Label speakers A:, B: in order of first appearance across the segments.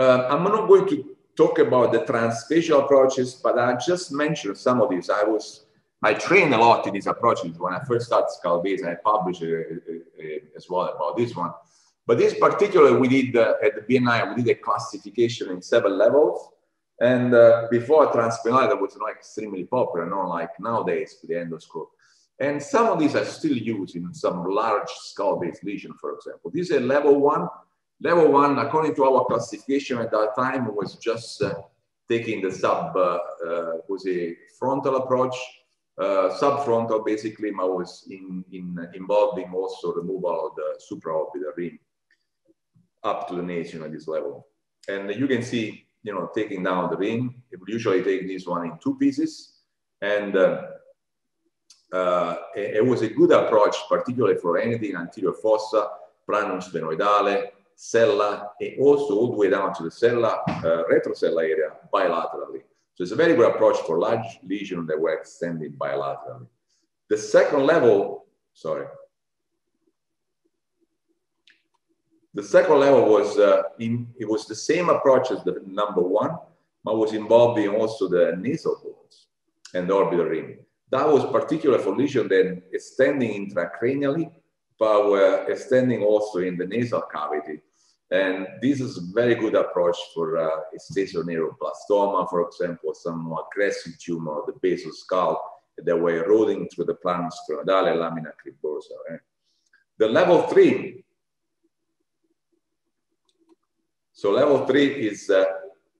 A: Uh, I'm not going to talk about the transfacial approaches, but I just mentioned some of these. I was I trained a lot in these approaches when I first started skull base, and I published uh, uh, uh, as well about this one. But this particular, we did at the BNI, we did a classification in seven levels. And before transplant was not extremely popular, not like nowadays with the endoscope. And some of these are still used in some large skull-base lesion, for example. This is a level one. Level one, according to our classification at that time, was just uh, taking the sub, uh, uh, was a frontal approach. Uh, subfrontal basically was in, in involving also removal of the supraorbital rim up to the nasion at this level. And you can see, you know, taking down the rim. We usually take this one in two pieces. And uh, uh, it was a good approach, particularly for anything anterior fossa, planum sphenoidale, sella, and also all the way down to the sella, uh, retrosellar area bilaterally. So it's a very good approach for large lesions that were extended bilaterally. The second level, sorry. The second level was uh, in, it was the same approach as the number one, but was involving also the nasal bones and the orbital rim. That was particular for lesion then extending intracranially, but were extending also in the nasal cavity. And this is a very good approach for uh, esthesioneuroblastoma, for example, some more aggressive tumor of the base of skull that were eroding through the planum sphenoidale lamina cribrosa. Right? The level three. So level three is uh,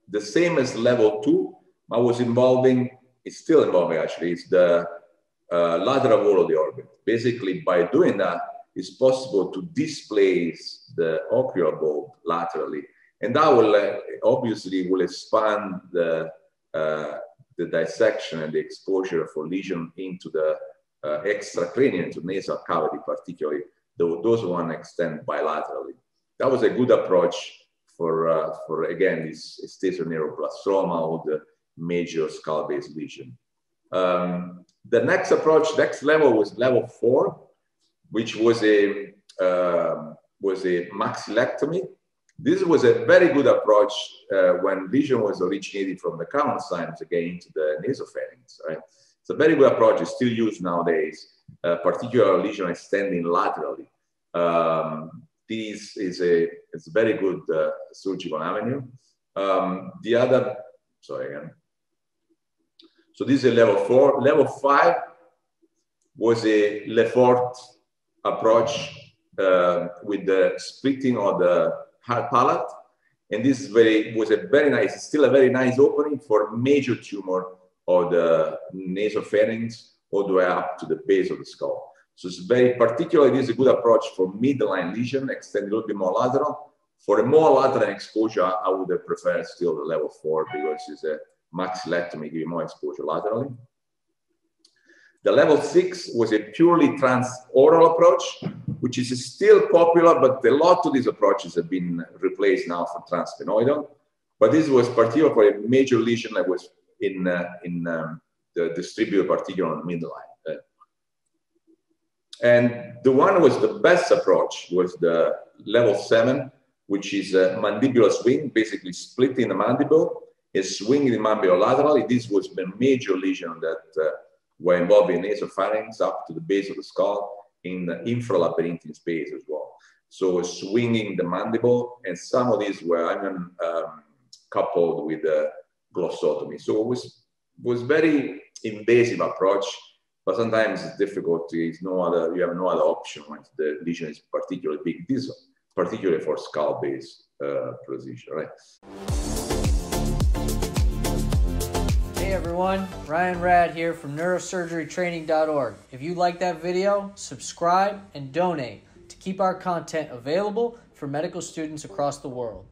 A: the same as level two, but was involving it's still involving actually, it's the uh, lateral wall of the orbit. Basically, by doing that, it's possible to displace the ocular bulb laterally. And that will uh, obviously will expand the, uh, the dissection and the exposure for lesion into the uh, extracranial, into nasal cavity particularly, though those one extend bilaterally. That was a good approach for, uh, for again, this esthesioneuroblastoma or the major skull-base lesion. Um, the next approach, next level was level four, which was a uh, was a maxillectomy. This was a very good approach uh, when lesion was originated from the common sinus again to the nasopharynx. Right, it's a very good approach. It's still used nowadays, uh, particularly lesion extending laterally. Um, this is a it's a very good uh, surgical avenue. Um, the other, sorry again. So this is level four. Level five was a Le Fort approach uh, with the splitting of the hard palate. And this very, was a very nice, still a very nice opening for major tumor of the nasopharynx all the way up to the base of the skull. So it's very particularly, this is a good approach for midline lesion, extend a little bit more lateral. For a more lateral exposure, I would have preferred still the level four because it's a maxillectomy, give you more exposure laterally. The level six was a purely transoral approach, which is still popular, but a lot of these approaches have been replaced now for transsphenoidal. But this was particular for a major lesion that was in, uh, in um, the distributor particular on the midline. Uh, and the one was the best approach was the level seven, which is a mandibular swing, basically splitting the mandible is swinging the mandible laterally. This was a major lesion that uh, were involved in nasopharynx up to the base of the skull in the infralabyrinthine space as well. So swinging the mandible, and some of these were even um, coupled with the glossotomy. So it was was very invasive approach, but sometimes it's difficult. It's no other. You have no other option when the lesion is particularly big. This particularly for skull-base uh, right?
B: Hey everyone, Ryan Rad here from neurosurgerytraining.org. If you like that video, subscribe and donate to keep our content available for medical students across the world.